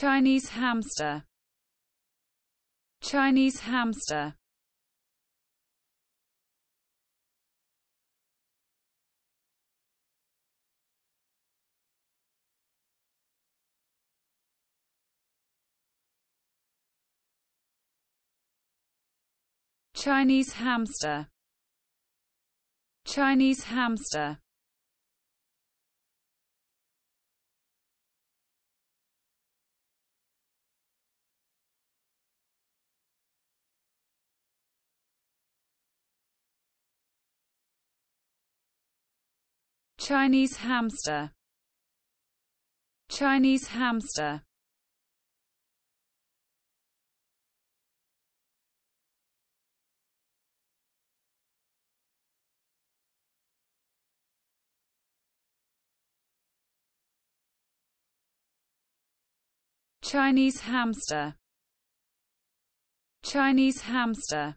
Chinese hamster. Chinese hamster. Chinese hamster. Chinese hamster Chinese hamster. Chinese hamster. Chinese hamster. Chinese hamster